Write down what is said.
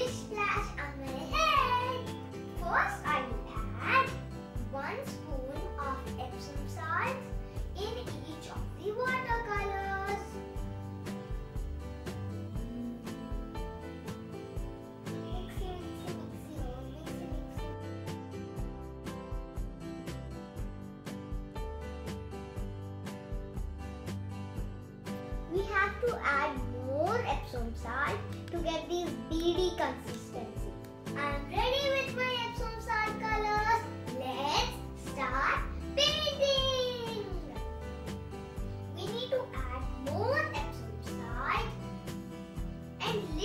splash on my head. First, I will add one spoon of Epsom salt in each of the watercolors. We have to add more Epsom Epsom salt to get this beady consistency. I'm ready with my Epsom salt colors. Let's start painting. We need to add more Epsom salt and